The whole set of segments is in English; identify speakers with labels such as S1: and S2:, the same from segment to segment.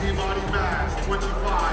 S1: Peabody, Mass, 25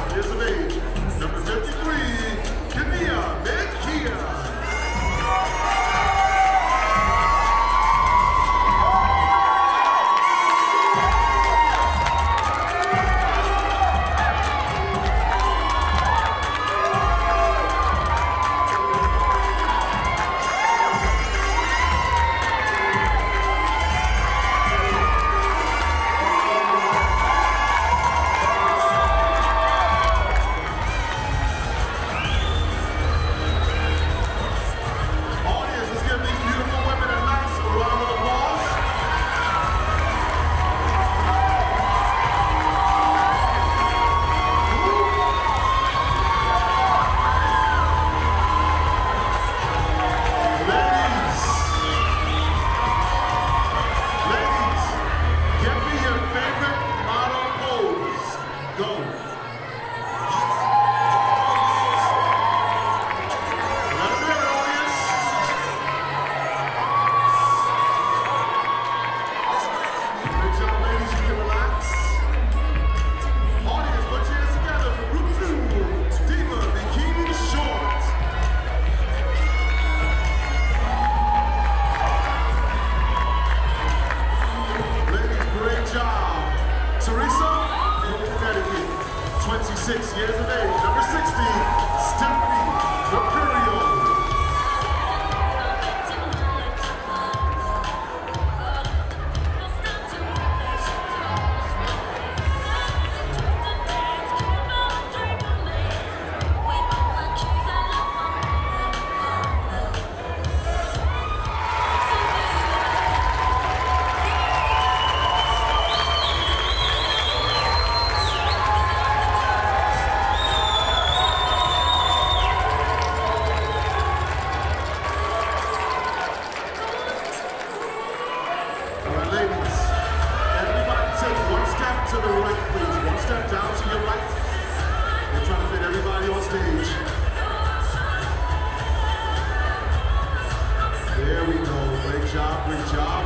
S1: six years of age, number 60, Stephanie Good job.